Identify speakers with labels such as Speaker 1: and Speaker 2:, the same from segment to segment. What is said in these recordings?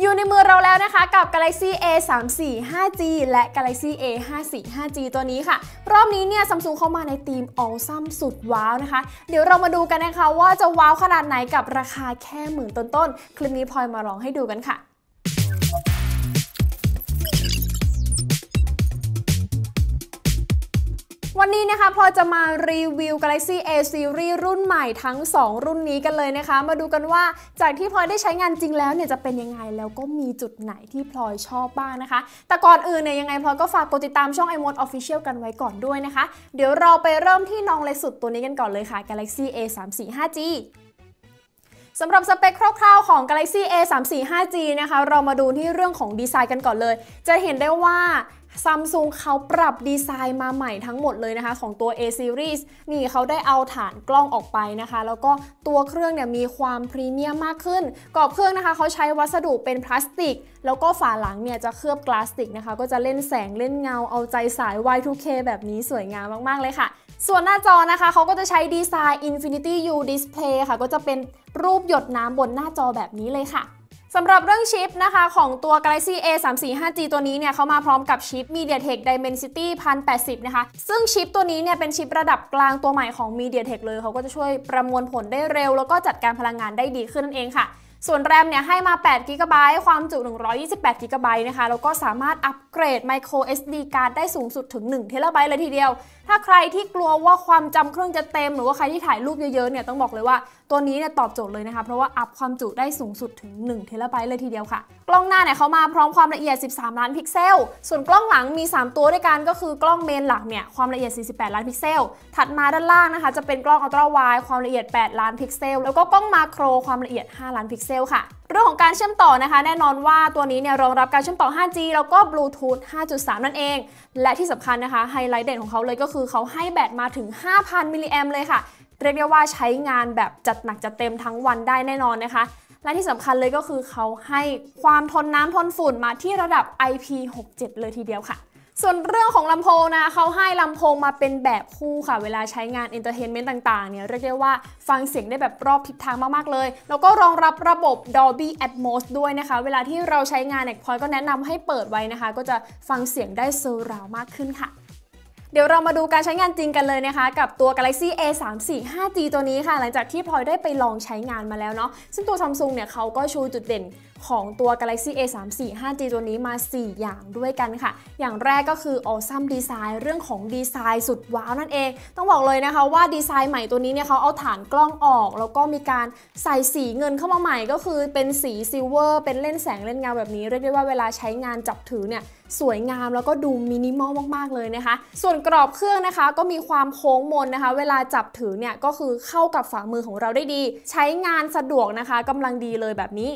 Speaker 1: อยู่ในมือเราแล้วนะคะกับ Galaxy A 3 4 5G และ Galaxy A 5 4 5G ตัวนี้ค่ะ รอบนี้เนี่ยซัมซุงเข้ามาในธีม Awesome สุดว้าวนะคะ เดี๋ยวเรามาดูกันนะคะว่าจะว้าวขนาดไหนกับราคาแค่หมื่นต้นๆ คลิปนี้พลอยมาลองให้ดูกันค่ะ วันนี้นะคะพอจะมารีวิว Galaxy A Series รุ่นใหม่ทั้ง 2 รุ่นนี้กันเลยนะคะ มาดูกันว่าจากที่พลอยได้ใช้งานจริงแล้วเนี่ยจะเป็นยังไงแล้วก็มีจุดไหนที่พลอยชอบบ้างนะคะ แต่ก่อนอื่นเนี่ยยังไงพลอยก็ฝากกดติดตามช่อง iMode Official กันไว้ก่อนด้วยนะคะ เดี๋ยวเราไปเริ่มที่น้องเล็กสุดตัวนี้กันก่อนเลยค่ะ Galaxy A 3 4 5G สำหรับสเปคคร่าวๆของ Galaxy A 3 4 5G นะคะ เรามาดูที่เรื่องของดีไซน์กันก่อนเลย จะเห็นได้ว่าซัมซุงเขาปรับดีไซน์มาใหม่ทั้งหมดเลยนะคะ ของตัว A series นี่เขาได้เอาฐานกล้องออกไปนะคะ แล้วก็ตัวเครื่องเนี่ยมีความพรีเมียมมากขึ้นกรอบเครื่องนะคะเขาใช้วัสดุเป็นพลาสติก แล้วก็ฝาหลังเนี่ยจะเคลือบกลาสติกนะคะ ก็จะเล่นแสงเล่นเงาเอาใจสาย Y2K แบบนี้สวยงามมากๆเลยค่ะ ส่วนหน้าจอนะคะเขาก็จะใช้ดีไซน์ Infinity U Display ค่ะ ก็จะเป็นรูปหยดน้ำบนหน้าจอแบบนี้เลยค่ะสำหรับเรื่องชิปนะคะของตัว Galaxy A 3 4 5G ตัวนี้เนี่ยเขามาพร้อมกับชิป MediaTek Dimensity 1080 นะคะ ซึ่งชิปตัวนี้เนี่ยเป็นชิประดับกลางตัวใหม่ของ MediaTek เลยเขาก็จะช่วยประมวลผลได้เร็ว แล้วก็จัดการพลังงานได้ดีขึ้นนั่นเองค่ะ ส่วนแรมเนี่ยให้มา8 g b ความจุ 128 g b นะคะ แล้วก็สามารถอัปเกรด micro SD card ได้สูงสุดถึง1 t b เลยทีเดียว ถ้าใครที่กลัวว่าความจำเครื่องจะเต็ม หรือว่าใครที่ถ่ายรูปเยอะๆเนี่ยต้องบอกเลยว่าตัวนี้เนี่ยตอบโจทย์เลยนะคะ เพราะว่าอัพความจุได้สูงสุดถึง1 t b เลยทีเดียวค่ะ กล้องหน้าเนี่ยเขามาพร้อมความละเอียด 13 ล้านพิกเซล ส่วนกล้องหลังมี 3 ตัวด้วยกันก็คือกล้อง main หลักเนี่ยความละเอียด 48 ล้านพิกเซล ถัดมาด้านล่างนะคะจะเป็นกล้อง ultrawide ความละเอียด 8 ล้านพิกเซล แล้วก็กล้อง macro ความละเอียด 5 ล้านพิกเซลค่ะ เรื่องของการเชื่อมต่อนะคะ แน่นอนว่าตัวนี้เนี่ยรองรับการเชื่อมต่อ 5G แล้วก็บลูทูธ 5.3 นั่นเอง และที่สำคัญนะคะไฮไลท์เด่นของเขาเลยก็คือเขาให้แบตมาถึง 5,000 มิลลิแอมเลยค่ะ เรียกได้ว่าใช้งานแบบจัดหนักจัดเต็มทั้งวันได้แน่นอนนะคะและที่สำคัญเลยก็คือเขาให้ความทนน้ำทนฝุ่นมาที่ระดับ IP67 เลยทีเดียวค่ะ ส่วนเรื่องของลำโพงนะเขาให้ลำโพงมาเป็นแบบคู่ค่ะ เวลาใช้งาน entertainment ต่าง ๆ เนี่ย เรียกได้ว่าฟังเสียงได้แบบรอบทิศทางมาก ๆ เลย แล้วก็รองรับระบบ Dolby Atmos ด้วยนะคะ เวลาที่เราใช้งานเนี่ยพลอยก็แนะนำให้เปิดไว้นะคะ ก็จะฟังเสียงได้ surround มากขึ้นค่ะเดี๋ยวเรามาดูการใช้งานจริงกันเลยนะคะ กับตัว Galaxy A34 5G ตัวนี้ค่ะ หลังจากที่พลอยได้ไปลองใช้งานมาแล้วเนาะซึ่งตัว Samsung เนี่ยเขาก็ชูจุดเด่น ของตัว Galaxy A34 5G ตัวนี้มา 4 อย่างด้วยกันค่ะ อย่างแรกก็คือ Awesome Design เรื่องของดีไซน์สุดว้าวนั่นเอง ต้องบอกเลยนะคะว่าดีไซน์ใหม่ตัวนี้เนี่ยเขาเอาฐานกล้องออก แล้วก็มีการใส่สีเงินเข้ามาใหม่ก็คือเป็นสี silver เป็นเล่นแสงเล่นเงาแบบนี้ เรียกได้ว่าเวลาใช้งานจับถือเนี่ยสวยงามแล้วก็ดูมินิมอลมากๆเลยนะคะ ส่วนกรอบเครื่องนะคะ ก็มีความโค้งมนนะคะ เวลาจับถือเนี่ยก็คือเข้ากับฝ่ามือของเราได้ดี ใช้งานสะดวกนะคะกำลังดีเลยแบบนี้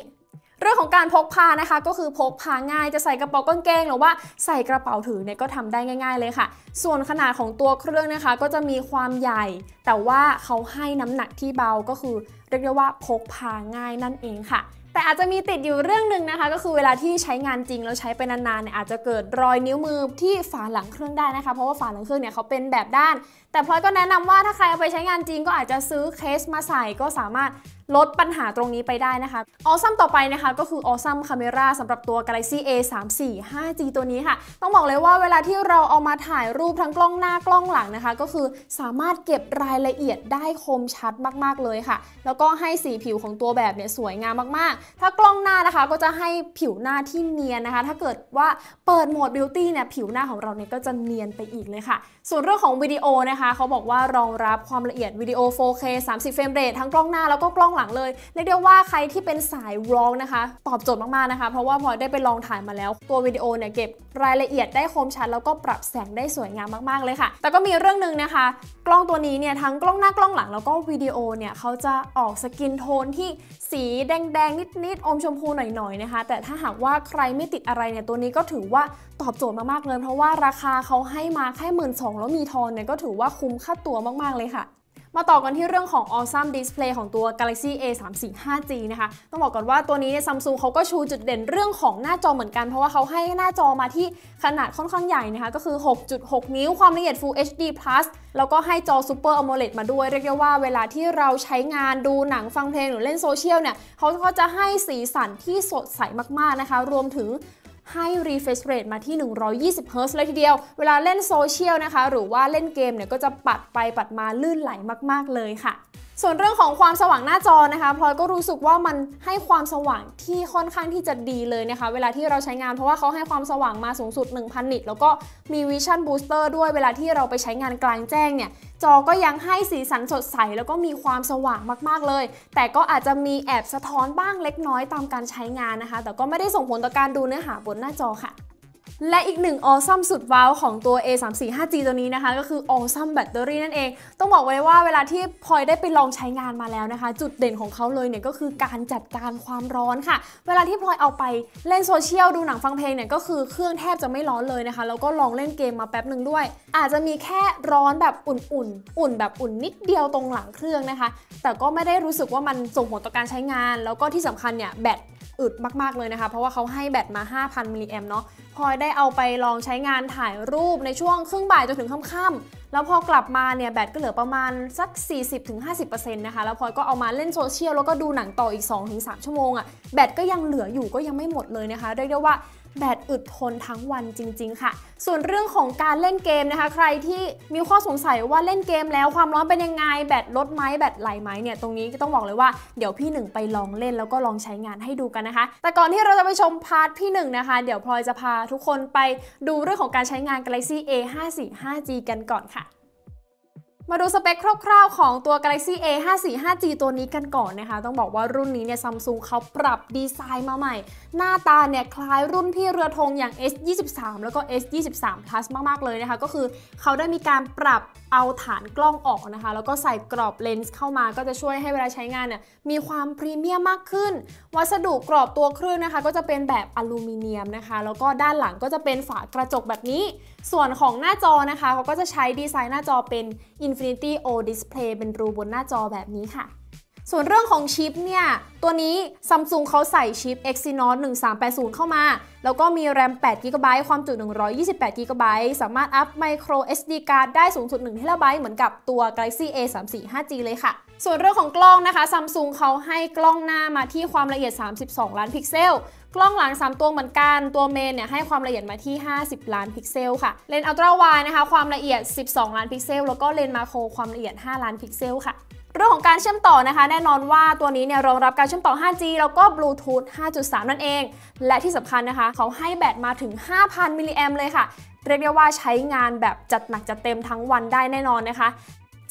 Speaker 1: เรื่องของการพกพานะคะ ก็คือพกพาง่ายจะใส่กระเป๋ากางเกงหรือว่าใส่กระเป๋าถือเนี่ยก็ทำได้ง่าย ๆเลยค่ะ ส่วนขนาดของตัวเครื่องนะคะ ก็จะมีความใหญ่ แต่ว่าเขาให้น้ำหนักที่เบาก็คือเรียกได้ว่าพกพาง่ายนั่นเองค่ะแต่อาจจะมีติดอยู่เรื่องหนึ่งนะคะ ก็คือเวลาที่ใช้งานจริงแล้วใช้ไปนานๆเนี่ยอาจจะเกิดรอยนิ้วมือที่ฝาหลังเครื่องได้นะคะ เพราะว่าฝาหลังเครื่องเนี่ยเขาเป็นแบบด้านแต่พลอยก็แนะนำว่าถ้าใครเอาไปใช้งานจริงก็อาจจะซื้อเคสมาใส่ก็สามารถลดปัญหาตรงนี้ไปได้นะคะ Awesome ต่อไปนะคะก็คือ Awesome Camera สำหรับตัว Galaxy A 3 4 5G ตัวนี้ค่ะ ต้องบอกเลยว่าเวลาที่เราเอามาถ่ายรูปทั้งกล้องหน้ากล้องหลังนะคะ ก็คือสามารถเก็บรายละเอียดได้คมชัดมาก ๆ เลยค่ะ แล้วก็ให้สีผิวของตัวแบบเนี่ยสวยงามมาก ๆ ถ้ากล้องหน้านะคะก็จะให้ผิวหน้าที่เนียนนะคะ ถ้าเกิดว่าเปิดโหมด Beauty เนี่ยผิวหน้าของเราเนี่ยก็จะเนียนไปอีกเลยค่ะส่วนเรื่องของวิดีโอนะคะเขาบอกว่ารองรับความละเอียดวิดีโอ 4K 30 frame rate ทั้งกล้องหน้าแล้วก็กล้องหลังเลยเรียกได้ว่าใครที่เป็นสาย vlog นะคะ ตอบโจทย์มากๆนะคะ เพราะว่าพลอยได้ไปลองถ่ายมาแล้ว ตัววิดีโอเนี่ยเก็บรายละเอียดได้คมชัดแล้วก็ปรับแสงได้สวยงามมากๆเลยค่ะ แต่ก็มีเรื่องหนึ่งนะคะ กล้องตัวนี้เนี่ยทั้งกล้องหน้ากล้องหลังแล้วก็วิดีโอเนี่ยเขาจะออก skin tone ที่สีแดงๆนิดๆอมชมพูหน่อยๆนะคะ แต่ถ้าหากว่าใครไม่ติดอะไรเนี่ยตัวนี้ก็ถือว่า ตอบโจทย์มากๆเลย เพราะว่าราคาเขาให้มาแค่หมื่นสองแล้วมีทอนเนี่ยก็ถือว่าคุ้มค่าตัวมากๆเลยค่ะ มาต่อกันที่เรื่องของ Awesome Display ของตัว Galaxy A 3 4 5G นะคะ ต้องบอกก่อนว่าตัวนี้ซัมซุงเขาก็ชูจุดเด่นเรื่องของหน้าจอเหมือนกัน เพราะว่าเขาให้หน้าจอมาที่ขนาดค่อนข้างใหญ่นะคะ ก็คือ 6.6 นิ้วความละเอียด Full HD Plus แล้วก็ให้จอ Super AMOLED มาด้วย เรียกได้ว่าเวลาที่เราใช้งานดูหนังฟังเพลงหรือเล่นโซเชียลเนี่ยเขาก็จะให้สีสันที่สดใสมากๆนะคะ รวมถึง ให้ refresh rate มาที่ 120 Hz เลยทีเดียว เวลาเล่นโซเชียลนะคะ หรือว่าเล่นเกมเนี่ยก็จะปัดไปปัดมาลื่นไหลมาก ๆ เลยค่ะ ส่วนเรื่องของความสว่างหน้าจอนะคะพลอยก็รู้สึกว่ามันให้ความสว่างที่ค่อนข้างที่จะดีเลยนะคะ เวลาที่เราใช้งานเพราะว่าเขาให้ความสว่างมาสูงสุด 1,000 นิต แล้วก็มี Vision Booster ด้วยเวลาที่เราไปใช้งานกลางแจ้งเนี่ย จอก็ยังให้สีสันสดใส แล้วก็มีความสว่างมากๆเลย แต่ก็อาจจะมีแอบสะท้อนบ้างเล็กน้อยตามการใช้งานนะคะ แต่ก็ไม่ได้ส่งผลต่อการดูเนื้อหาบนหน้าจอค่ะ และอีกหนึ่ง awesome สุดว้าวของตัว A345G ตัวนี้นะคะ ก็คือ awesome battery นั่นเอง ต้องบอกไว้ว่าเวลาที่พลอยได้ไปลองใช้งานมาแล้วนะคะ จุดเด่นของเขาเลยเนี่ยก็คือการจัดการความร้อนค่ะ เวลาที่พลอยเอาไปเล่นโซเชียลดูหนังฟังเพลงเนี่ยก็คือเครื่องแทบจะไม่ร้อนเลยนะคะ แล้วก็ลองเล่นเกมมาแป๊บหนึ่งด้วย อาจจะมีแค่ร้อนแบบอุ่นๆ อุ่นแบบอุ่นนิดเดียวตรงหลังเครื่องนะคะ แต่ก็ไม่ได้รู้สึกว่ามันส่งผลต่อการใช้งาน แล้วก็ที่สำคัญเนี่ยแบต อึดมากๆเลยนะคะ เพราะว่าเขาให้แบตมา 5,000มิลลิแอมเนาะพลอยได้เอาไปลองใช้งานถ่ายรูปในช่วงครึ่งบ่ายจนถึงค่ำๆแล้วพอกลับมาเนี่ยแบตก็เหลือประมาณสัก 40-50%นะคะแล้วพลอยก็เอามาเล่นโซเชียลแล้วก็ดูหนังต่ออีก 2-3 ชั่วโมงอะ่ะแบตก็ยังเหลืออยู่ก็ยังไม่หมดเลยนะคะเรียกได้ว่า แบตอึดทนทั้งวันจริง ๆ ค่ะ ส่วนเรื่องของการเล่นเกมนะคะ ใครที่มีข้อสงสัยว่าเล่นเกมแล้วความร้อนเป็นยังไง แบตลดไหมแบตไหลไหมเนี่ยตรงนี้ก็ต้องบอกเลยว่าเดี๋ยวพี่หนึ่งไปลองเล่นแล้วก็ลองใช้งานให้ดูกันนะคะ แต่ก่อนที่เราจะไปชมพาร์ทพี่หนึ่งนะคะ เดี๋ยวพลอยจะพาทุกคนไปดูเรื่องของการใช้งาน Galaxy A545G กันก่อนค่ะ มาดูสเปคคร่าวๆ ของตัว Galaxy A545G ตัวนี้กันก่อนนะคะ ต้องบอกว่ารุ่นนี้เนี่ยซัมซุงเขาปรับดีไซน์มาใหม่ หน้าตาเนี่ยคล้ายรุ่นพี่เรือธงอย่าง S23 แล้วก็ S23 Plus มากๆเลยนะคะ ก็คือเขาได้มีการปรับเอาฐานกล้องออกนะคะ แล้วก็ใส่กรอบเลนส์เข้ามาก็จะช่วยให้เวลาใช้งานเนี่ยมีความพรีเมียมมากขึ้น วัสดุกรอบตัวเครื่องนะคะ ก็จะเป็นแบบอลูมิเนียมนะคะ แล้วก็ด้านหลังก็จะเป็นฝากระจกแบบนี้ ส่วนของหน้าจอนะคะเขาก็จะใช้ดีไซน์หน้าจอเป็น Infinity O Display เป็นรูบนหน้าจอแบบนี้ค่ะ ส่วนเรื่องของชิปเนี่ย ตัวนี้ซัมซุงเขาใส่ชิป Exynos 1380 เข้ามา แล้วก็มี RAM 8 GB ความจุ 128 GB สามารถอัพ Micro SD card ได้สูงสุด1 TB เหมือนกับตัว Galaxy A34 5G เลยค่ะ ส่วนเรื่องของกล้องนะคะซัมซุงเขาให้กล้องหน้ามาที่ความละเอียด 32 ล้านพิกเซล กล้องหลัง 3 ตัวเหมือนกัน ตัว main เนี่ยให้ความละเอียดมาที่ 50 ล้านพิกเซลค่ะ เลนส์ ultrawide นะคะ ความละเอียด 12 ล้านพิกเซล แล้วก็เลนส์ macro ความละเอียด 5 ล้านพิกเซลค่ะเรื่องของการเชื่อมต่อนะคะ แน่นอนว่าตัวนี้เนี่ยรองรับการเชื่อมต่อ 5G แล้วก็บลูทูธ 5.3 นั่นเอง และที่สำคัญนะคะ เขาให้แบตมาถึง 5,000 มิลลิแอมเลยค่ะ เรียกได้ว่าใช้งานแบบจัดหนักจัดเต็มทั้งวันได้แน่นอนนะคะ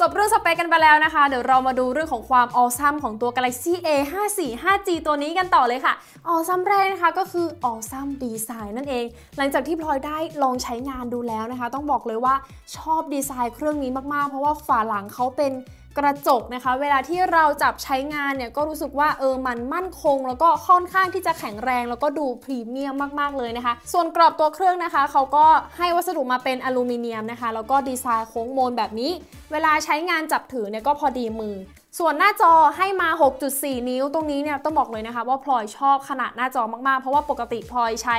Speaker 1: จบเรื่องสเปคกันไปแล้วนะคะ เดี๋ยวเรามาดูเรื่องของความ awesome ของตัว Galaxy A54 5G ตัวนี้กันต่อเลยค่ะ awesome แรกนะคะก็คือ awesome design นั่นเอง หลังจากที่พลอยได้ลองใช้งานดูแล้วนะคะ ต้องบอกเลยว่าชอบดีไซน์เครื่องนี้มากๆ เพราะว่าฝาหลังเขาเป็น กระจกนะคะ เวลาที่เราจับใช้งานเนี่ยก็รู้สึกว่าเออมันมั่นคง แล้วก็ค่อนข้างที่จะแข็งแรง แล้วก็ดูพรีเมียมมากๆเลยนะคะ ส่วนกรอบตัวเครื่องนะคะเขาก็ให้วัสดุมาเป็นอลูมิเนียมนะคะ แล้วก็ดีไซน์โค้งโมนแบบนี้ เวลาใช้งานจับถือเนี่ยก็พอดีมือส่วนหน้าจอให้มา 6.4 นิ้ว ตรงนี้เนี่ยต้องบอกเลยนะคะว่าพลอยชอบขนาดหน้าจอมากๆ เพราะว่าปกติพลอยใช้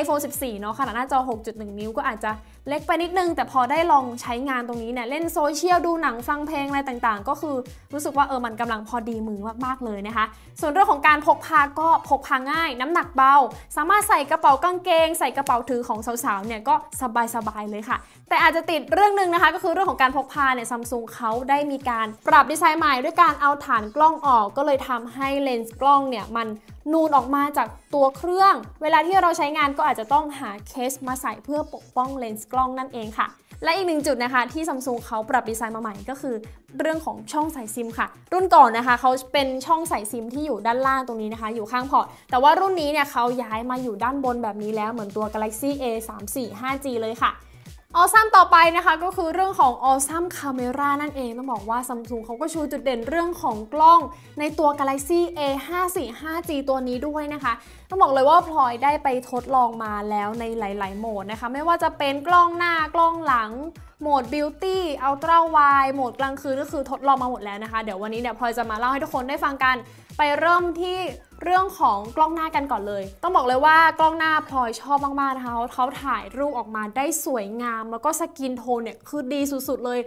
Speaker 1: iPhone 14 เนาะขนาดหน้าจอ 6.1 นิ้วก็อาจจะเล็กไปนิดนึง แต่พอได้ลองใช้งานตรงนี้เนี่ยเล่นโซเชียลดูหนังฟังเพลงอะไรต่างๆ ก็คือรู้สึกว่าเออมันกำลังพอดีมือมากๆเลยนะคะ ส่วนเรื่องของการพกพาก็พกพาง่าย น้ำหนักเบา สามารถใส่กระเป๋ากางเกง ใส่กระเป๋าถือของสาวๆเนี่ยก็สบายๆเลยค่ะ แต่อาจจะติดเรื่องหนึ่งนะคะก็คือเรื่องของการพกพาเนี่ยซัมซุงเขาได้มีการปรับดีไซน์ใหม่ด้วยการเอาฐานกล้องออก ก็เลยทำให้เลนส์กล้องเนี่ยมันนูนออกมาจากตัวเครื่อง เวลาที่เราใช้งานก็อาจจะต้องหาเคสมาใส่เพื่อปกป้องเลนส์กล้องนั่นเองค่ะและอีกหนึ่งจุดนะคะที่ซัมซุงเขาปรับดีไซน์มาใหม่ก็คือ เรื่องของช่องใส่ซิมค่ะ รุ่นก่อนนะคะเขาเป็นช่องใส่ซิมที่อยู่ด้านล่างตรงนี้นะคะ อยู่ข้างพอร์ตแต่ว่ารุ่นนี้เนี่ยเขาย้ายมาอยู่ด้านบนแบบนี้แล้วเหมือนตัว Galaxy A 3 4 5G เลยค่ะ ออซัมต่อไปนะคะก็คือเรื่องของ Awesome Camera นั่นเอง ต้องบอกว่า Samsung เขาก็ชูจุดเด่นเรื่องของกล้องในตัว Galaxy A545G ตัวนี้ด้วยนะคะ ต้องบอกเลยว่าพลอยได้ไปทดลองมาแล้วในหลาย ๆ โหมดนะคะ ไม่ว่าจะเป็นกล้องหน้ากล้องหลังโหมด Beauty Ultra Wide โหมดกลางคืนก็คือทดลองมาหมดแล้วนะคะ เดี๋ยววันนี้เนี่ยพลอยจะมาเล่าให้ทุกคนได้ฟังกัน ไปเริ่มที่เรื่องของกล้องหน้ากันก่อนเลย ต้องบอกเลยว่ากล้องหน้าพลอยชอบมากๆนะคะเขาถ่ายรูปออกมาได้สวยงาม แล้วก็สกินโทนเนี่ยคือดีสุดๆเลย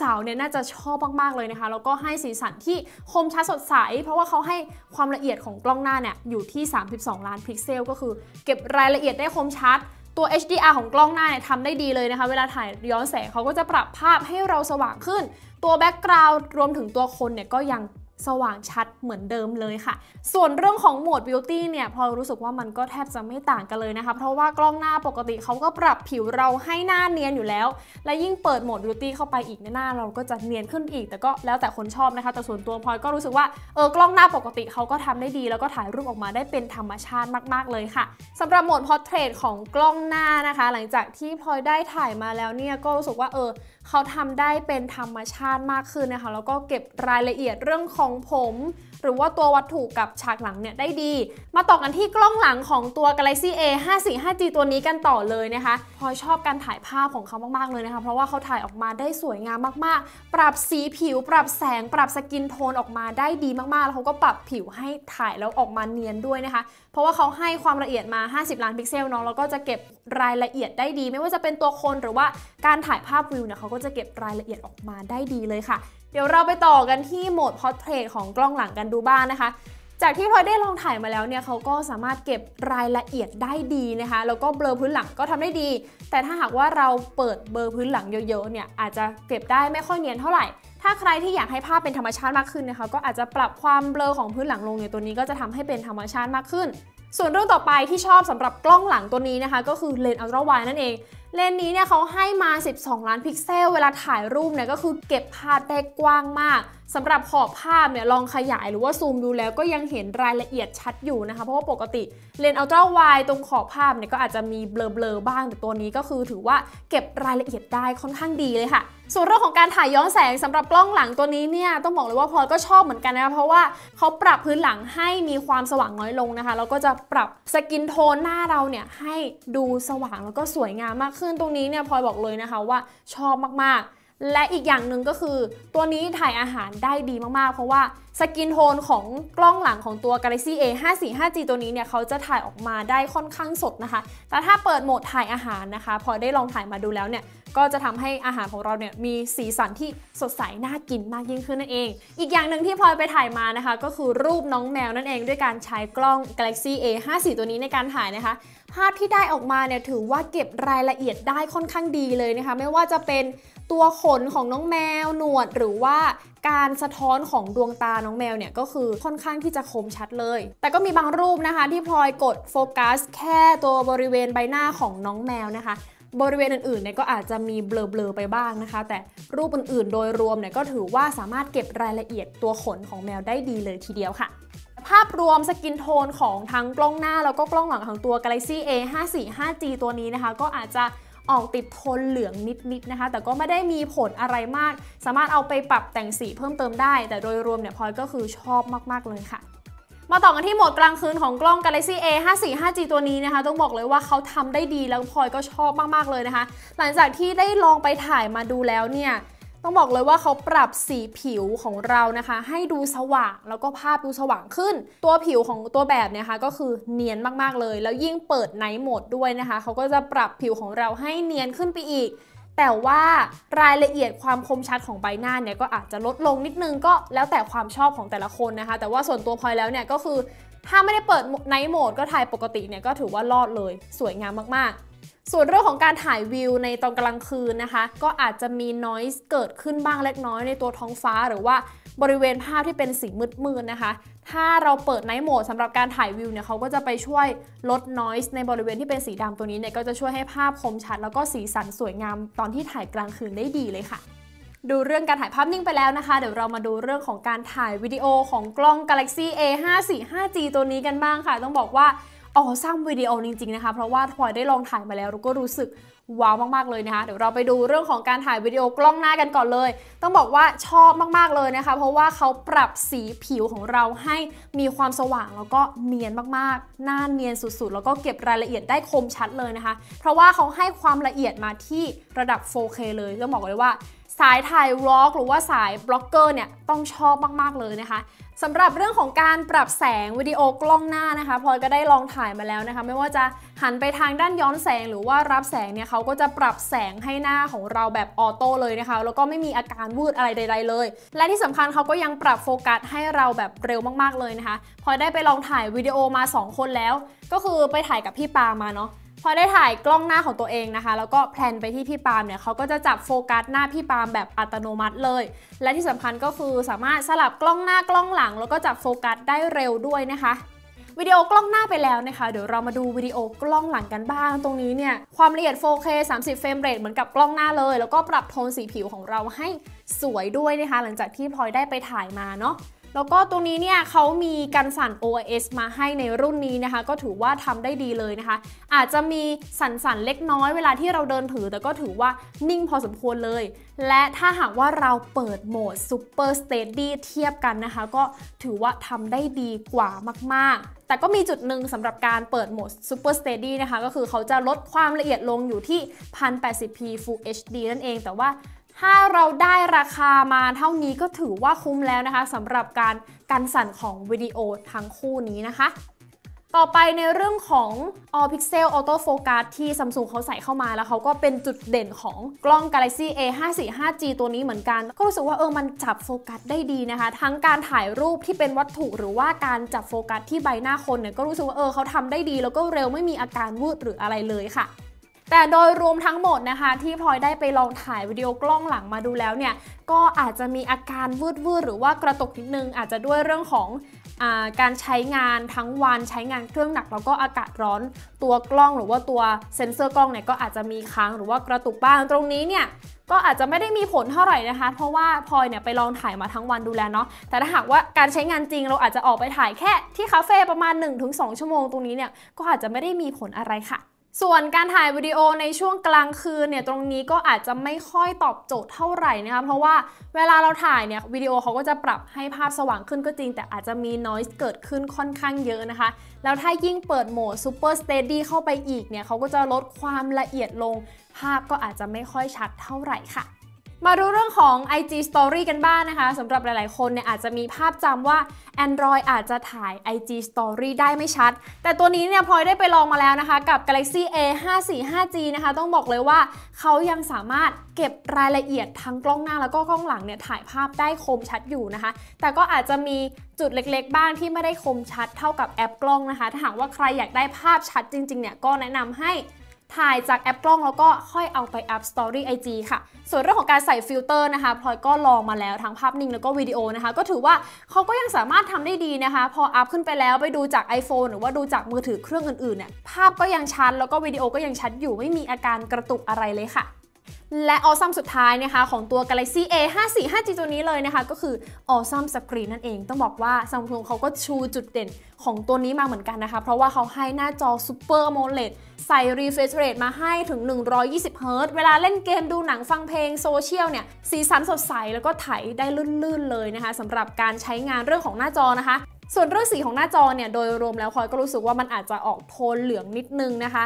Speaker 1: สาวๆเนี่ยน่าจะชอบมากๆเลยนะคะ แล้วก็ให้สีสันที่คมชัดสดใส เพราะว่าเขาให้ความละเอียดของกล้องหน้าเนี่ยอยู่ที่ 32 ล้านพิกเซล ก็คือเก็บรายละเอียดได้คมชัดตัว HDR ของกล้องหน้าเนี่ยทำได้ดีเลยนะคะ เวลาถ่ายย้อนแสงเขาก็จะปรับภาพให้เราสว่างขึ้น ตัว background รวมถึงตัวคนเนี่ยก็ยัง สว่างชัดเหมือนเดิมเลยค่ะ ส่วนเรื่องของโหมด Beauty เนี่ยพลอยรู้สึกว่ามันก็แทบจะไม่ต่างกันเลยนะคะ เพราะว่ากล้องหน้าปกติเขาก็ปรับผิวเราให้หน้าเนียนอยู่แล้ว และยิ่งเปิดโหมด Beauty เข้าไปอีกหน้าเราก็จะเนียนขึ้นอีก แต่ก็แล้วแต่คนชอบนะคะ แต่ส่วนตัวพลอยก็รู้สึกว่าเออกล้องหน้าปกติเขาก็ทำได้ดี แล้วก็ถ่ายรูปออกมาได้เป็นธรรมชาติมาก ๆ เลยค่ะสำหรับโหมด Portrait ของกล้องหน้านะคะ หลังจากที่พลอยได้ถ่ายมาแล้วเนี่ยก็รู้สึกว่าเออเขาทำได้เป็นธรรมชาติมากขึ้นนะคะ แล้วก็เก็บรายละเอียดเรื่องของผม หรือว่าตัววัตถุกับฉากหลังเนี่ยได้ดี มาต่อกันที่กล้องหลังของตัว Galaxy A 5 4 5 G ตัวนี้กันต่อเลยนะคะ พอชอบการถ่ายภาพของเขามากๆเลยนะคะ เพราะว่าเขาถ่ายออกมาได้สวยงามมากๆ ปรับสีผิว ปรับแสง ปรับ skin tone ออกมาได้ดีมากๆ แล้วเขาก็ปรับผิวให้ถ่ายแล้วออกมาเนียนด้วยนะคะ เพราะว่าเขาให้ความละเอียดมา 50 ล้านพิกเซลเนาะ แล้วก็จะเก็บรายละเอียดได้ดี ไม่ว่าจะเป็นตัวคนหรือว่าการถ่ายภาพวิวเนี่ยเขาก็จะเก็บรายละเอียดออกมาได้ดีเลยค่ะ เดี๋ยวเราไปต่อกันที่โหมด Portrait ของกล้องหลังกันดูบ้างนะคะ จากที่พลอยได้ลองถ่ายมาแล้วเนี่ยเขาก็สามารถเก็บรายละเอียดได้ดีนะคะ แล้วก็เบลอพื้นหลังก็ทำได้ดี แต่ถ้าหากว่าเราเปิดเบลอพื้นหลังเยอะๆเนี่ยอาจจะเก็บได้ไม่ค่อยเนียนเท่าไหร่ ถ้าใครที่อยากให้ภาพเป็นธรรมชาติมากขึ้นนะคะ ก็อาจจะปรับความเบลอของพื้นหลังลงเนี่ยตัวนี้ก็จะทำให้เป็นธรรมชาติมากขึ้นส่วนเรื่องต่อไปที่ชอบสำหรับกล้องหลังตัวนี้นะคะ ก็คือเลนส์ ultrawide นั่นเอง เลนส์นี้เนี่ยเขาให้มา 12 ล้านพิกเซล เวลาถ่ายรูปเนี่ยก็คือเก็บภาพได้กว้างมากสำหรับขอบภาพเนี่ยลองขยายหรือว่าซูมดูแล้วก็ยังเห็นรายละเอียดชัดอยู่นะคะ เพราะว่าปกติเลนส์ ultrawide ตรงขอบภาพเนี่ยก็อาจจะมีเบลอๆบ้าง แต่ตัวนี้ก็คือถือว่าเก็บรายละเอียดได้ค่อนข้างดีเลยค่ะส่วนเรื่องของการถ่ายย้อนแสงสำหรับกล้องหลังตัวนี้เนี่ยต้องบอกเลยว่าพลอยก็ชอบเหมือนกันนะคะเพราะว่าเขาปรับพื้นหลังให้มีความสว่างน้อยลงนะคะแล้วก็จะปรับ skin tone หน้าเราเนี่ยให้ดูสว่างแล้วก็สวยงามมากขึ้นตรงนี้เนี่ยพลอยบอกเลยนะคะว่าชอบมากๆ และอีกอย่างหนึ่งก็คือ ตัวนี้ถ่ายอาหารได้ดีมากๆ เพราะว่าskin tone ของกล้องหลังของตัว Galaxy A 5 4 5 G ตัวนี้เนี่ยเขาจะถ่ายออกมาได้ค่อนข้างสดนะคะ แต่ถ้าเปิดโหมดถ่ายอาหารนะคะ พลอยได้ลองถ่ายมาดูแล้วเนี่ย ก็จะทำให้อาหารของเราเนี่ยมีสีสันที่สดใสน่ากินมากยิ่งขึ้นนั่นเอง อีกอย่างหนึ่งที่พลอยไปถ่ายมานะคะ ก็คือรูปน้องแมวนั่นเองด้วยการใช้กล้อง Galaxy A 5 4ตัวนี้ในการถ่ายนะคะ ภาพที่ได้ออกมาเนี่ยถือว่าเก็บรายละเอียดได้ค่อนข้างดีเลยนะคะ ไม่ว่าจะเป็นตัวขนของน้องแมวหนวดหรือว่า การสะท้อนของดวงตาน้องแมวเนี่ยก็คือค่อนข้างที่จะคมชัดเลย แต่ก็มีบางรูปนะคะที่พลอยกดโฟกัสแค่ตัวบริเวณใบหน้าของน้องแมวนะคะบริเวณอื่นๆเนี่ยก็อาจจะมีเบลอๆไปบ้างนะคะ แต่รูปอื่นๆ โดยรวมเนี่ยก็ถือว่าสามารถเก็บรายละเอียดตัวขนของแมวได้ดีเลยทีเดียวค่ะ ภาพรวม skin tone ของทั้งกล้องหน้าแล้วก็กล้องหลังของตัว Galaxy A 5 4 5 G ตัวนี้นะคะ ก็อาจจะ ออกติดโทนเหลืองนิดๆนะคะ แต่ก็ไม่ได้มีผลอะไรมาก สามารถเอาไปปรับแต่งสีเพิ่มเติมได้ แต่โดยรวมเนี่ยพลอยก็คือชอบมากๆเลยค่ะมาต่อกันที่โหมดกลางคืนของกล้อง Galaxy A 5 4 5 G ตัวนี้นะคะ ต้องบอกเลยว่าเขาทำได้ดีแล้วพลอยก็ชอบมาก ๆ เลยนะคะ หลังจากที่ได้ลองไปถ่ายมาดูแล้วเนี่ย ต้องบอกเลยว่าเขาปรับสีผิวของเรานะคะ ให้ดูสว่างแล้วก็ภาพดูสว่างขึ้น ตัวผิวของตัวแบบเนี่ยคะก็คือเนียนมากๆเลย แล้วยิ่งเปิดไนท์โหมดด้วยนะคะ เขาก็จะปรับผิวของเราให้เนียนขึ้นไปอีก แต่ว่ารายละเอียดความคมชัดของใบหน้าเนี่ยก็อาจจะลดลงนิดนึงก็แล้วแต่ความชอบของแต่ละคนนะคะ แต่ว่าส่วนตัวพลอยแล้วเนี่ยก็คือถ้าไม่ได้เปิดไนท์โหมดก็ถ่ายปกติเนี่ยก็ถือว่ารอดเลย สวยงามมากๆ ส่วนเรื่องของการถ่ายวิวในตอนกลางคืนนะคะ ก็อาจจะมี noise เกิดขึ้นบ้างเล็กน้อยในตัวท้องฟ้า หรือว่าบริเวณภาพที่เป็นสีมืดๆนะคะ ถ้าเราเปิดไนท์โหมดสำหรับการถ่ายวิวเนี่ยเขาก็จะไปช่วยลด noise ในบริเวณที่เป็นสีดำตัวนี้เนี่ยก็จะช่วยให้ภาพคมชัด แล้วก็สีสันสวยงามตอนที่ถ่ายกลางคืนได้ดีเลยค่ะดูเรื่องการถ่ายภาพนิ่งไปแล้วนะคะ เดี๋ยวเรามาดูเรื่องของการถ่ายวิดีโอของกล้อง Galaxy A 5 4 5 G ตัวนี้กันบ้างค่ะ ต้องบอกว่า ออซัมวิดีโอจริงๆนะคะ เพราะว่าพลอยได้ลองถ่ายมาแล้วเราก็รู้สึกว้าวมากๆเลยนะคะ เดี๋ยวเราไปดูเรื่องของการถ่ายวิดีโอกล้องหน้ากันก่อนเลย ต้องบอกว่าชอบมากๆเลยนะคะ เพราะว่าเขาปรับสีผิวของเราให้มีความสว่างแล้วก็เนียนมากๆ หน้าเนียนสุดๆ แล้วก็เก็บรายละเอียดได้คมชัดเลยนะคะ เพราะว่าเขาให้ความละเอียดมาที่ระดับ 4K เลยต้องบอกเลยว่า สายถ่าย vlog หรือว่าสาย vlogger เนี่ยต้องชอบมากๆเลยนะคะสำหรับเรื่องของการปรับแสงวิดีโอกล้องหน้านะคะพลอยก็ได้ลองถ่ายมาแล้วนะคะ ไม่ว่าจะหันไปทางด้านย้อนแสงหรือว่ารับแสงเนี่ยเขาก็จะปรับแสงให้หน้าของเราแบบ auto เลยนะคะ แล้วก็ไม่มีอาการวืดอะไรใด ๆ เลย และที่สำคัญเขาก็ยังปรับโฟกัสให้เราแบบเร็วมากๆเลยนะคะพลอยได้ไปลองถ่ายวิดีโอมา 2 คนแล้ว ก็คือไปถ่ายกับพี่ปาล์มมาเนาะ พลอยได้ถ่ายกล้องหน้าของตัวเองนะคะ แล้วก็ pan ไปที่พี่ปาล์มเนี่ยเขาก็จะจับโฟกัสหน้าพี่ปาล์มแบบอัตโนมัติเลย และที่สำคัญก็คือสามารถสลับกล้องหน้ากล้องหลัง แล้วก็จับโฟกัสได้เร็วด้วยนะคะวิดีโอกล้องหน้าไปแล้วนะคะ เดี๋ยวเรามาดูวิดีโอกล้องหลังกันบ้าง ตรงนี้เนี่ยความละเอียด 4K 30 frame rate เหมือนกับกล้องหน้าเลย แล้วก็ปรับโทนสีผิวของเราให้สวยด้วยนะคะ หลังจากที่พลอยได้ไปถ่ายมาเนาะ แล้วก็ตรงนี้เนี่ยเขามีกันสั่น OIS มาให้ในรุ่นนี้นะคะ ก็ถือว่าทำได้ดีเลยนะคะ อาจจะมีสั่นๆเล็กน้อยเวลาที่เราเดินถือ แต่ก็ถือว่านิ่งพอสมควรเลย และถ้าหากว่าเราเปิดโหมด Super Steady เทียบกันนะคะ ก็ถือว่าทำได้ดีกว่ามากๆ แต่ก็มีจุดหนึ่งสำหรับการเปิดโหมด Super Steady นะคะ ก็คือเขาจะลดความละเอียดลงอยู่ที่ 1080p Full HD นั่นเองแต่ว่า ถ้าเราได้ราคามาเท่านี้ก็ถือว่าคุ้มแล้วนะคะสำหรับการกันสั่นของวิดีโอทั้งคู่นี้นะคะ ต่อไปในเรื่องของ All Pixel Auto Focus ที่ Samsung เขาใส่เข้ามาแล้วเขาก็เป็นจุดเด่นของกล้อง Galaxy A 5 4 5 G ตัวนี้เหมือนกัน ก็รู้สึกว่าเออมันจับโฟกัสได้ดีนะคะ ทั้งการถ่ายรูปที่เป็นวัตถุหรือว่าการจับโฟกัสที่ใบหน้าคนเนี่ยก็รู้สึกว่าเออเขาทำได้ดี แล้วก็เร็วไม่มีอาการวืดหรืออะไรเลยค่ะ แต่โดยรวมทั้งหมดนะคะที่พลอยได้ไปลองถ่ายวิดีโอกล้องหลังมาดูแล้วเนี่ยก็อาจจะมีอาการวืดวืดหรือว่ากระตุกนิดนึง อาจจะด้วยเรื่องของอการใช้งานทั้งวันใช้งานเครื่องหนักแล้วก็อากาศร้อนตัวกล้องหรือว่าตัวเซ็นเซอร์กล้องเนี่ยก็อาจจะมีค้างหรือว่ากระตุกบ้างตรงนี้เนี่ยก็อาจจะไม่ได้มีผลเท่าไหร่นะคะ เพราะว่าพลอยเนี่ยไปลองถ่ายมาทั้งวันดูแลเนาะ แต่ถ้าหากว่าการใช้งานจริงเราอาจจะออกไปถ่ายแค่ที่คาเฟ่ประมาณ 1-2 ชั่วโมงตรงนี้เนี่ย ก็อาจจะไม่ได้มีผลอะไรค่ะ ส่วนการถ่ายวิดีโอในช่วงกลางคืนเนี่ยตรงนี้ก็อาจจะไม่ค่อยตอบโจทย์เท่าไหร่นะคะเพราะว่าเวลาเราถ่ายเนี่ยวิดีโอเขาก็จะปรับให้ภาพสว่างขึ้นก็จริง แต่อาจจะมี noise เกิดขึ้นค่อนข้างเยอะนะคะ แล้วถ้ายิ่งเปิดโหมด super steady เข้าไปอีกเนี่ยเขาก็จะลดความละเอียดลง ภาพก็อาจจะไม่ค่อยชัดเท่าไหร่ค่ะ มาดูเรื่องของ IG Story กันบ้างนนะคะสำหรับหลายๆ คนเนี่ยอาจจะมีภาพจำว่า Android อาจจะถ่าย IG Story ได้ไม่ชัด แต่ตัวนี้เนี่ยพลอยได้ไปลองมาแล้วนะคะ กับ Galaxy A 5 4 5G นะคะ ต้องบอกเลยว่าเขายังสามารถเก็บรายละเอียดทั้งกล้องหน้าแล้วก็กล้องหลังเนี่ยถ่ายภาพได้คมชัดอยู่นะคะ แต่ก็อาจจะมีจุดเล็กๆ บ้างที่ไม่ได้คมชัดเท่ากับแอปกล้องนะคะ ถ้าหากว่าใครอยากได้ภาพชัดจริงๆเนี่ยก็แนะนำให้ ถ่ายจากแอปกล้องแล้วก็ค่อยเอาไปอัพ story IG ค่ะ ส่วนเรื่องของการใส่ฟิลเตอร์นะคะพลอยก็ลองมาแล้วทั้งภาพนิ่งแล้วก็วิดีโอนะคะ ก็ถือว่าเขาก็ยังสามารถทำได้ดีนะคะ พออัพขึ้นไปแล้วไปดูจาก iPhone หรือว่าดูจากมือถือเครื่องอื่นๆเนี่ยภาพก็ยังชัดแล้วก็วิดีโอก็ยังชัดอยู่ไม่มีอาการกระตุกอะไรเลยค่ะ และ Awesome สุดท้ายนะคะของตัว Galaxy A 5 4 5 G ตัวนี้เลยนะคะก็คือ Awesome Screen นั่นเอง ต้องบอกว่า Samsung เขาก็ชูจุดเด่นของตัวนี้มาเหมือนกันนะคะ เพราะว่าเขาให้หน้าจอ Super AMOLED ใส่ refresh rate มาให้ถึง 120 Hz เวลาเล่นเกมดูหนังฟังเพลงโซเชียลเนี่ย สีสันสดใส แล้วก็ถ่ายได้ลื่นๆเลยนะคะสำหรับการใช้งานเรื่องของหน้าจอนะคะส่วนเรื่องสีของหน้าจอเนี่ยโดยรวมแล้วพลอยก็รู้สึกว่ามันอาจจะออกโทนเหลืองนิดนึงนะคะ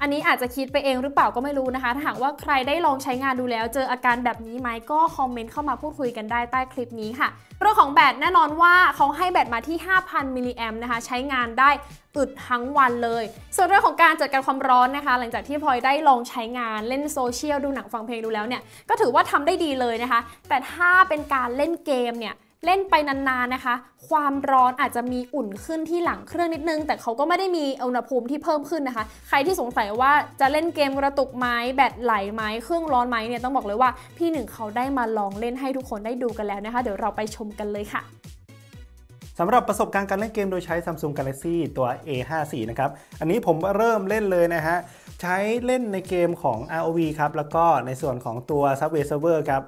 Speaker 1: อันนี้อาจจะคิดไปเองหรือเปล่าก็ไม่รู้นะคะ ถ้าหากว่าใครได้ลองใช้งานดูแล้ว เจออาการแบบนี้ไหมก็คอมเมนต์เข้ามาพูดคุยกันได้ใต้คลิปนี้ค่ะ เรื่องของแบตแน่นอนว่าเขาให้แบตมาที่ 5,000 มิลลิแอมนะคะ ใช้งานได้อึดทั้งวันเลย ส่วนเรื่องของการจัดการความร้อนนะคะ หลังจากที่พลอยได้ลองใช้งานเล่นโซเชียลดูหนังฟังเพลงดูแล้วเนี่ย ก็ถือว่าทำได้ดีเลยนะคะ แต่ถ้าเป็นการเล่นเกมเนี่ย เล่นไปนานๆนะคะ ความร้อนอาจจะมีอุ่นขึ้นที่หลังเครื่องนิดนึง แต่เขาก็ไม่ได้มีอุณหภูมิที่เพิ่มขึ้นนะคะ ใครที่สงสัยว่าจะเล่นเกมกระตุกไหมแบตไหลไหมเครื่องร้อนไหมเนี่ยต้องบอกเลยว่าพี่หนึ่งเขาได้มาลองเล่นให้ทุกคนได้ดูกันแล้วนะคะ เดี๋ยวเราไปชมกันเลยค่ะ
Speaker 2: สำหรับประสบการณ์การเล่นเกมโดยใช้ Samsung Galaxy ตัว A54 นะครับ อันนี้ผมเริ่มเล่นเลยนะฮะ ใช้เล่นในเกมของ ROV ครับ แล้วก็ในส่วนของตัว Subway Server ครับ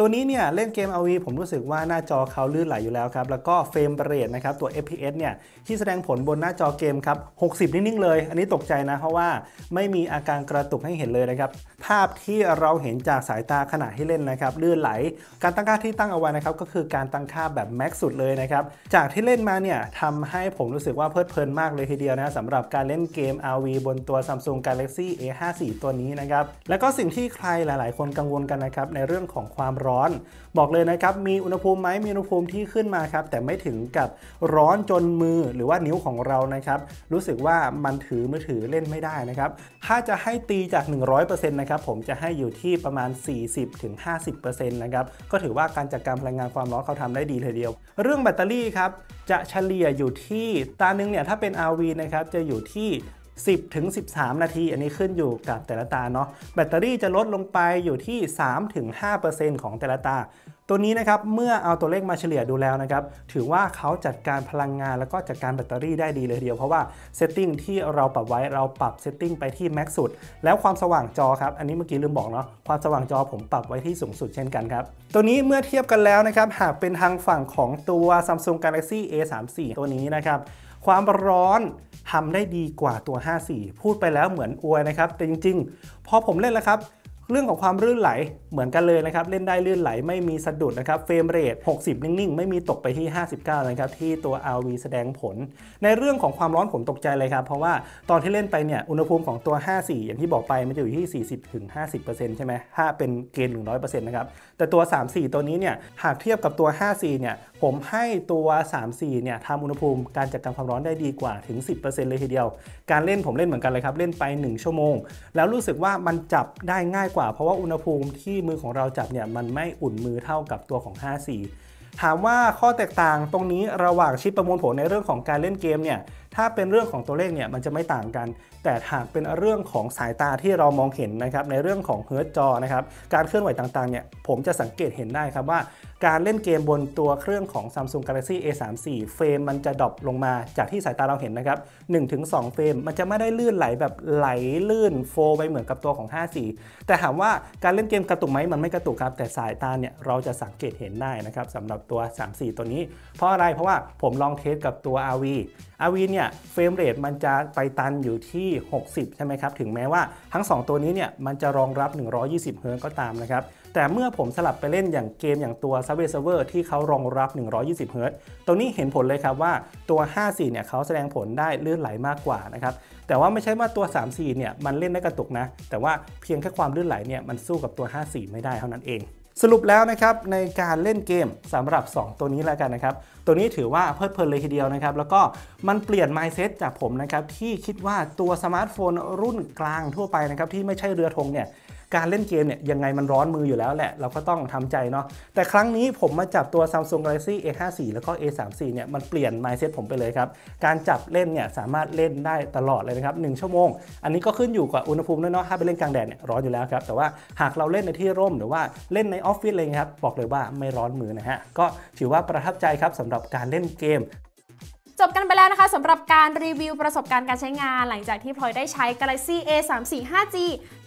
Speaker 2: ตัวนี้เนี่ยเล่นเกม RV ผมรู้สึกว่าหน้าจอเขาลื่นไหลอยู่แล้วครับ แล้วก็เฟรมเรทนะครับตัว FPS เนี่ยที่แสดงผลบนหน้าจอเกมครับ 60 นิ่งๆเลย อันนี้ตกใจนะ เพราะว่าไม่มีอาการกระตุกให้เห็นเลยนะครับ ภาพที่เราเห็นจากสายตาขณะที่เล่นนะครับลื่นไหล การตั้งค่าที่ตั้งเอาไว้นะครับก็คือการตั้งค่าแบบแม็กสุดเลยนะครับจากที่เล่นมาเนี่ยทำให้ผมรู้สึกว่าเพลิดเพลินมากเลยทีเดียวนะสำหรับการเล่นเกม RV บนตัว Samsung Galaxy A54 ตัวนี้นะครับแล้วก็สิ่งที่ใครหลาย ๆ คนกังวลกันนะครับในเรื่องของความร้อน บอกเลยนะครับ มีอุณหภูมิไหมมีอุณหภูมิที่ขึ้นมาครับ แต่ไม่ถึงกับร้อนจนมือหรือว่านิ้วของเรานะครับ รู้สึกว่ามันถือมือถือเล่นไม่ได้นะครับ ถ้าจะให้ตีจาก 100%นะครับผมจะให้อยู่ที่ประมาณ 40-50%นะครับ ก็ถือว่าการจัดการพลังงานความร้อนเขาทำได้ดีเลยเดียว เรื่องแบตเตอรี่ครับจะเฉลี่ยอยู่ที่ตาหนึ่งเนี่ยถ้าเป็น RV นะครับจะอยู่ที่ 10ถึง13 นาที อันนี้ขึ้นอยู่กับแต่ละตาเนาะแบตเตอรี่จะลดลงไปอยู่ที่3-5%ของแต่ละตา ตัวนี้นะครับเมื่อเอาตัวเลขมาเฉลี่ยดูแล้วนะครับถือว่าเขาจัดการพลังงานแล้วก็จัดการแบตเตอรี่ได้ดีเลยทีเดียวเพราะว่า setting ที่เราปรับไว้เราปรับ setting ไปที่ max สุด แล้วความสว่างจอครับอันนี้เมื่อกี้ลืมบอกเนาะความสว่างจอผมปรับไว้ที่สูงสุดเช่นกันครับตัวนี้เมื่อเทียบกันแล้วนะครับหากเป็นทางฝั่งของตัว Samsung Galaxy A34 ตัวนี้นะครับความร้อน ทำได้ดีกว่าตัว 54 พูดไปแล้วเหมือนอวยนะครับ แต่จริง ๆ พอผมเล่นแล้วครับเรื่องของความลื่นไหลเหมือนกันเลยนะครับ เล่นได้ลื่นไหลไม่มีสะดุดนะครับเฟรมเรท 60 นิ่ง ๆ ไม่มีตกไปที่ 59 นะครับ ที่ตัว RV แสดงผล ในเรื่องของความร้อนผมตกใจเลยครับ เพราะว่าตอนที่เล่นไปเนี่ยอุณหภูมิของตัว 54 อย่างที่บอกไปมันจะอยู่ที่ 40-50%ใช่ไหมถ้าเป็นเกณฑ์ 100 นะครับ แต่ตัว 34 ตัวนี้เนี่ยหากเทียบกับตัว 54 เนี่ยผมให้ตัว 34 เนี่ยทำอุณหภูมิการจัดการความร้อนได้ดีกว่าถึง 10%เลยทีเดียว การเล่นผมเล่นเหมือนกันเลยครับ เล่นไป 1 ชั่วโมง แล้วรู้สึกว่ามันจับได้ง่ายกว่า เพราะว่าอุณหภูมิที่มือของเราจับเนี่ยมันไม่อุ่นมือเท่ากับตัวของ 54ถามว่าข้อแตกต่างตรงนี้ระหว่างชิปประมวลผลในเรื่องของการเล่นเกมเนี่ยถ้าเป็นเรื่องของตัวเลขเนี่ยมันจะไม่ต่างกัน แต่หากเป็นเรื่องของสายตาที่เรามองเห็นนะครับในเรื่องของเฮิร์ตจอนะครับการเคลื่อนไหวต่างๆเนี่ยผมจะสังเกตเห็นได้ครับว่า การเล่นเกมบนตัวเครื่องของ Samsung Galaxy A34 frame มันจะ drop ลงมาจากที่สายตาเราเห็นนะครับ1-2 frame มันจะไม่ได้ลื่นไหลแบบไหลลื่น flow ไปเหมือนกับตัวของ 54 แต่ถามว่าการเล่นเกมกระตุกไหมมันไม่กระตุกครับ แต่สายตาเนี่ยเราจะสังเกตเห็นได้นะครับสำหรับตัว 34 ตัวนี้ เพราะอะไรเพราะว่าผมลองเทสกับตัว RV RV เนี่ยเฟรมเรทมันจะไปตันอยู่ที่ 60 ใช่ไหมครับ ถึงแม้ว่าทั้ง 2 ตัวนี้เนี่ยมันจะรองรับ 120 เฮิร์ตก็ตามนะครับ แต่เมื่อผมสลับไปเล่นอย่างเกมอย่างตัว Subway Surfer ที่เขารองรับ 120 เฮิร์ตตรงนี้เห็นผลเลยครับว่าตัว 54 เนี่ยเขาแสดงผลได้ลื่นไหลมากกว่านะครับ แต่ว่าไม่ใช่ว่าตัว 34 เนี่ยมันเล่นได้กระตุกนะ แต่ว่าเพียงแค่ความลื่นไหลเนี่ยมันสู้กับตัว 54 ไม่ได้เท่านั้นเอง สรุปแล้วนะครับในการเล่นเกมสำหรับ 2 ตัวนี้แล้วกันนะครับ ตัวนี้ถือว่าเพลิดเพลินเลยทีเดียวนะครับ แล้วก็มันเปลี่ยน mindset จากผมนะครับที่คิดว่าตัวสมาร์ทโฟนรุ่นกลางทั่วไปนะครับที่ไม่ใช่เรือธงเนี่ย การเล่นเกมเนี่ยยังไงมันร้อนมืออยู่แล้วแหละ เราก็ต้องทำใจเนาะแต่ครั้งนี้ผมมาจับตัว Samsung Galaxy A54 แล้วก็ A34 เนี่ยมันเปลี่ยน mindset ผมไปเลยครับ การจับเล่นเนี่ยสามารถเล่นได้ตลอดเลยนะครับ 1 ชั่วโมง อันนี้ก็ขึ้นอยู่กับอุณหภูมิด้วยเนาะถ้าไปเล่นกลางแดดเนี่ยร้อนอยู่แล้วครับ แต่ว่าหากเราเล่นในที่ร่มหรือว่าเล่นในออฟฟิศอะไรเงี้ยครับบอกเลยว่าไม่ร้อนมือนะฮะก็ถือว่าประทับใจครับสำหรับการเล่นเกม
Speaker 1: จบกันไปแล้วนะคะสำหรับการรีวิวประสบการณ์การใช้งานหลังจากที่พลอยได้ใช้ Galaxy A 3 4 5 G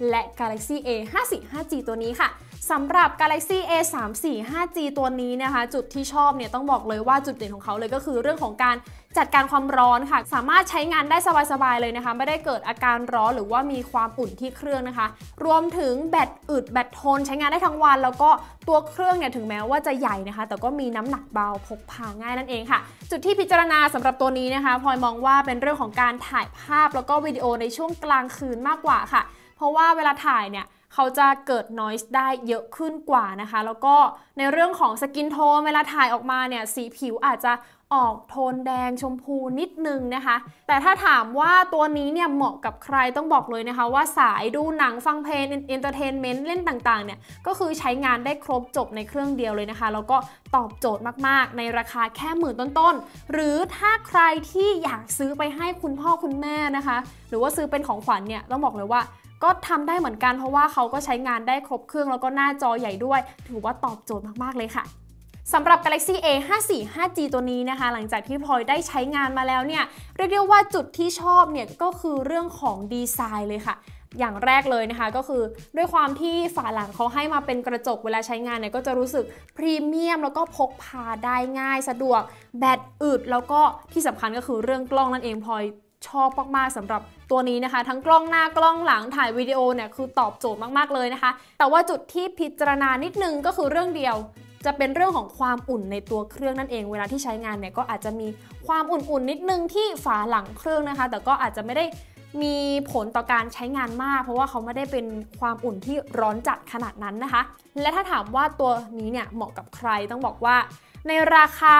Speaker 1: และ Galaxy A 5 4 5 G ตัวนี้ค่ะ สำหรับ Galaxy A 3 4 5 G ตัวนี้นะคะ จุดที่ชอบเนี่ยต้องบอกเลยว่าจุดเด่นของเขาเลยก็คือเรื่องของการจัดการความร้อนค่ะ สามารถใช้งานได้สบายๆเลยนะคะ ไม่ได้เกิดอาการร้อนหรือว่ามีความอุ่นที่เครื่องนะคะ รวมถึงแบตอึดแบตทนใช้งานได้ทั้งวัน แล้วก็ตัวเครื่องเนี่ยถึงแม้ว่าจะใหญ่นะคะ แต่ก็มีน้ำหนักเบาพกพาง่ายนั่นเองค่ะ จุดที่พิจารณาสำหรับตัวนี้นะคะพลอยมองว่าเป็นเรื่องของการถ่ายภาพแล้วก็วิดีโอในช่วงกลางคืนมากกว่าค่ะ เพราะว่าเวลาถ่ายเนี่ย เขาจะเกิด noise ได้เยอะขึ้นกว่านะคะ แล้วก็ในเรื่องของ skin tone เวลาถ่ายออกมาเนี่ยสีผิวอาจจะออกโทนแดงชมพูนิดนึงนะคะ แต่ถ้าถามว่าตัวนี้เนี่ยเหมาะกับใครต้องบอกเลยนะคะ ว่าสายดูหนังฟังเพลง entertainment เล่นต่างๆเนี่ยก็คือใช้งานได้ครบจบในเครื่องเดียวเลยนะคะ แล้วก็ตอบโจทย์มากๆ ในราคาแค่หมื่นต้นๆ หรือถ้าใครที่อยากซื้อไปให้คุณพ่อคุณแม่นะคะ หรือว่าซื้อเป็นของขวัญเนี่ยต้องบอกเลยว่า ก็ทำได้เหมือนกันเพราะว่าเขาก็ใช้งานได้ครบเครื่องแล้วก็หน้าจอใหญ่ด้วย ถือว่าตอบโจทย์มาก ๆ เลยค่ะสำหรับ Galaxy A 5 4 5G ตัวนี้นะคะ หลังจากที่พลอยได้ใช้งานมาแล้วเนี่ย เรียกได้ว่าจุดที่ชอบเนี่ยก็คือเรื่องของดีไซน์เลยค่ะอย่างแรกเลยนะคะก็คือด้วยความที่ฝาหลังเขาให้มาเป็นกระจกเวลาใช้งานเนี่ยก็จะรู้สึกพรีเมียมแล้วก็พกพาได้ง่ายสะดวก แบตอึดแล้วก็ที่สำคัญก็คือเรื่องกล้องนั่นเองพลอย ชอบมากๆสำหรับตัวนี้นะคะ ทั้งกล้องหน้ากล้องหลังถ่ายวิดีโอเนี่ยคือตอบโจทย์มากๆเลยนะคะ แต่ว่าจุดที่พิจารณานิดนึงก็คือเรื่องเดียว จะเป็นเรื่องของความอุ่นในตัวเครื่องนั่นเอง เวลาที่ใช้งานเนี่ยก็อาจจะมีความอุ่นๆนิดนึงที่ฝาหลังเครื่องนะคะ แต่ก็อาจจะไม่ได้มีผลต่อการใช้งานมาก เพราะว่าเขาไม่ได้เป็นความอุ่นที่ร้อนจัดขนาดนั้นนะคะ และถ้าถามว่าตัวนี้เนี่ยเหมาะกับใครต้องบอกว่า ในราคา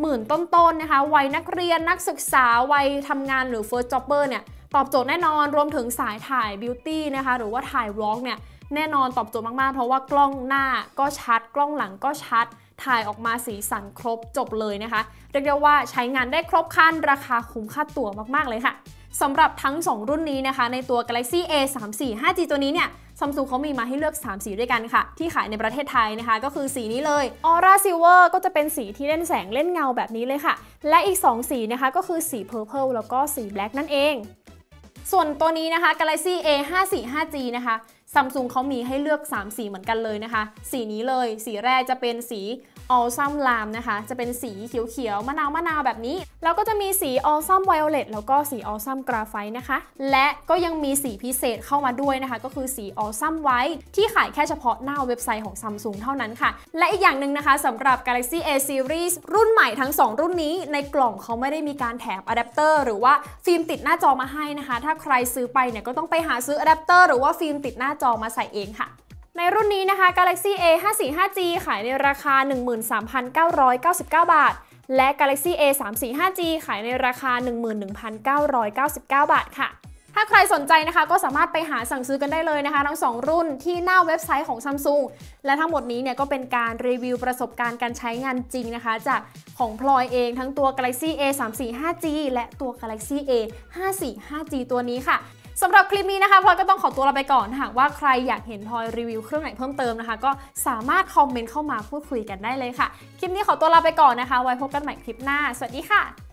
Speaker 1: หมื่นต้นๆนะคะวัยนักเรียนนักศึกษาวัยทำงานหรือ first jobber เนี่ยตอบโจทย์แน่นอนรวมถึงสายถ่ายบิวตี้นะคะหรือว่าถ่ายวอล์กเนี่ยแน่นอนตอบโจทย์มากๆ เพราะว่ากล้องหน้าก็ชัด กล้องหลังก็ชัด ถ่ายออกมาสีสันครบจบเลยนะคะ เรียกได้ว่าใช้งานได้ครบครันราคาคุ้มค่าตัวมากๆเลยค่ะสำหรับทั้ง 2 รุ่นนี้นะคะ ในตัว Galaxy A 3 4 5G ตัวนี้เนี่ย ซัมซุงเขามีมาให้เลือก 3 สีด้วยกันค่ะ ที่ขายในประเทศไทยนะคะ ก็คือสีนี้เลยออร่าซิลเวอร์ก็จะเป็นสีที่เล่นแสงเล่นเงาแบบนี้เลยค่ะ และอีก 2 สีนะคะก็คือสี Purple แล้วก็สี Black นั่นเอง ส่วนตัวนี้นะคะ Galaxy A 5 4 5G นะคะ ซัมซุงเขามีให้เลือก 3 สีเหมือนกันเลยนะคะ สีนี้เลย สีแรกจะเป็นสี Awesome Lime นะคะ จะเป็นสีเขียวๆ มะนาวมะนาวแบบนี้ แล้วก็จะมีสี Awesome Violet แล้วก็สี Awesome Graphite นะคะ และก็ยังมีสีพิเศษเข้ามาด้วยนะคะ ก็คือสี Awesome White ที่ขายแค่เฉพาะหน้าเว็บไซต์ของ Samsung เท่านั้นค่ะ และอีกอย่างหนึ่งนะคะสำหรับ Galaxy A Series รุ่นใหม่ทั้ง 2 รุ่นนี้ ในกล่องเขาไม่ได้มีการแถมอะแดปเตอร์หรือว่าฟิล์มติดหน้าจอมาให้นะคะ ถ้าใครซื้อไปเนี่ยก็ต้องไปหาซื้ออะแดปเตอร์หรือว่าฟิล์มติดหน้าจอมาใส่เองค่ะในรุ่นนี้นะคะ Galaxy A 5 4 5G ขายในราคา 13,999 บาท และ Galaxy A 3 4 5G ขายในราคา 11,999 บาทค่ะ ถ้าใครสนใจนะคะก็สามารถไปหาสั่งซื้อกันได้เลยนะคะ ทั้ง 2 รุ่นที่หน้าเว็บไซต์ของ Samsung และทั้งหมดนี้เนี่ยก็เป็นการรีวิวประสบการณ์การใช้งานจริงนะคะ จากของพลอยเองทั้งตัว Galaxy A 3 4 5G และตัว Galaxy A 5 4 5G ตัวนี้ค่ะ สำหรับคลิปนี้นะคะพลอยก็ต้องขอตัวลาไปก่อนหากว่าใครอยากเห็นพลอยรีวิวเครื่องไหนเพิ่มเติมนะคะ ก็สามารถคอมเมนต์เข้ามาพูดคุยกันได้เลยค่ะ คลิปนี้ขอตัวลาไปก่อนนะคะ ไว้พบกันใหม่คลิปหน้า สวัสดีค่ะ